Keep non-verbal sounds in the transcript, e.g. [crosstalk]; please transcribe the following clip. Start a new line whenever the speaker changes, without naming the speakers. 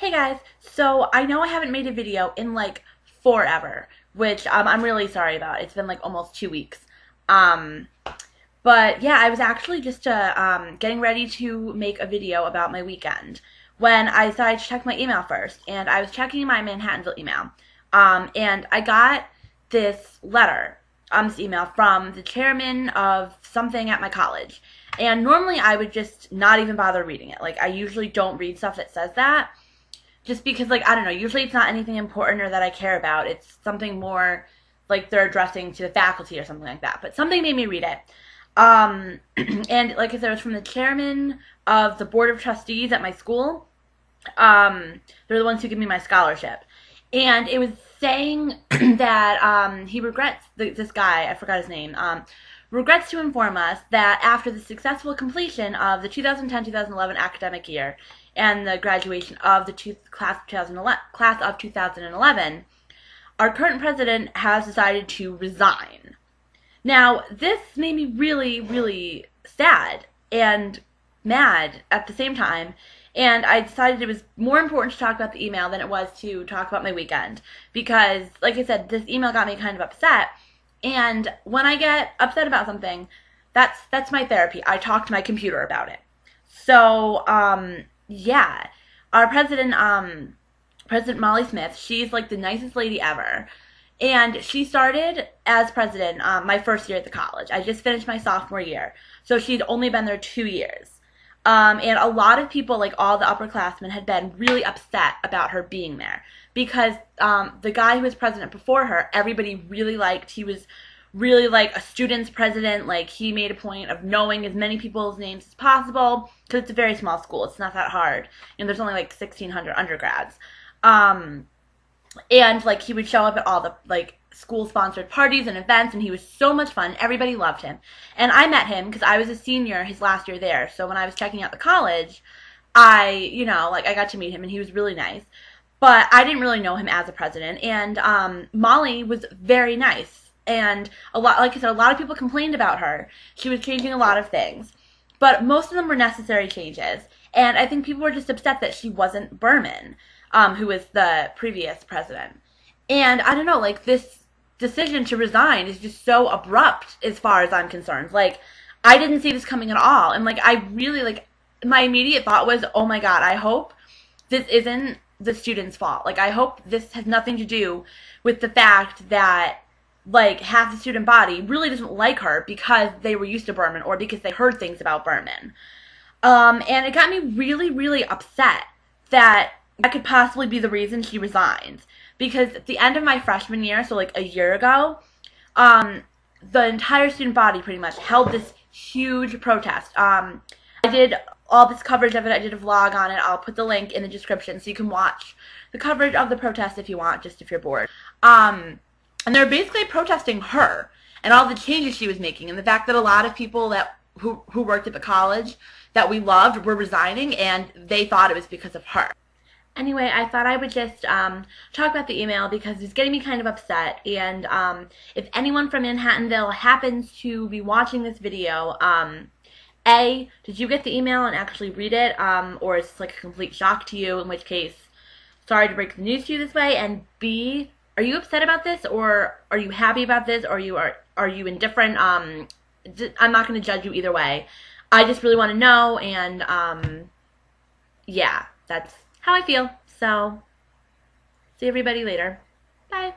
Hey guys, so I know I haven't made a video in like forever, which um, I'm really sorry about. It's been like almost two weeks. Um, but yeah, I was actually just uh, um, getting ready to make a video about my weekend when I decided to check my email first. And I was checking my Manhattanville email. Um, and I got this letter, um, this email from the chairman of something at my college. And normally I would just not even bother reading it. Like I usually don't read stuff that says that just because like I don't know, usually it's not anything important or that I care about. It's something more like they're addressing to the faculty or something like that. But something made me read it. Um, [clears throat] and like I said, it was from the chairman of the board of trustees at my school. Um, they're the ones who give me my scholarship, and it was saying [clears throat] that um, he regrets the, this guy. I forgot his name. Um, regrets to inform us that after the successful completion of the 2010-2011 academic year and the graduation of the two, class, of 2011, class of 2011, our current president has decided to resign. Now, this made me really, really sad and mad at the same time, and I decided it was more important to talk about the email than it was to talk about my weekend because, like I said, this email got me kind of upset and when I get upset about something, that's that's my therapy. I talk to my computer about it. So, um, yeah, our president, um, President Molly Smith, she's like the nicest lady ever. And she started as president um, my first year at the college. I just finished my sophomore year. So she'd only been there two years. Um, and a lot of people, like all the upperclassmen, had been really upset about her being there because um, the guy who was president before her, everybody really liked. He was really like a student's president. Like he made a point of knowing as many people's names as possible because it's a very small school. It's not that hard, and there's only like 1,600 undergrads. Um, and like he would show up at all the like school sponsored parties and events and he was so much fun everybody loved him and i met him because i was a senior his last year there so when i was checking out the college i you know like i got to meet him and he was really nice but I didn't really know him as a president. And um, Molly was very nice, and a lot, like I said, a lot of people complained about her. She was changing a lot of things, but most of them were necessary changes. And I think people were just upset that she wasn't Berman, um, who was the previous president. And I don't know, like this decision to resign is just so abrupt as far as I'm concerned. Like I didn't see this coming at all, and like I really like my immediate thought was, oh my god, I hope this isn't the student's fault. Like I hope this has nothing to do with the fact that like half the student body really doesn't like her because they were used to Berman or because they heard things about Berman. Um, and it got me really, really upset that that could possibly be the reason she resigns. Because at the end of my freshman year, so like a year ago, um, the entire student body pretty much held this huge protest. Um, I did all this coverage of it. I did a vlog on it. I'll put the link in the description so you can watch the coverage of the protest if you want, just if you're bored. Um, and they're basically protesting her and all the changes she was making and the fact that a lot of people that who, who worked at the college that we loved were resigning and they thought it was because of her. Anyway, I thought I would just um, talk about the email because it's getting me kind of upset. And um, if anyone from Manhattanville happens to be watching this video, um, a, did you get the email and actually read it, um, or is it like a complete shock to you, in which case, sorry to break the news to you this way, and B, are you upset about this, or are you happy about this, or you are, are you indifferent, um, I'm not going to judge you either way. I just really want to know, and, um, yeah, that's how I feel, so, see everybody later. Bye.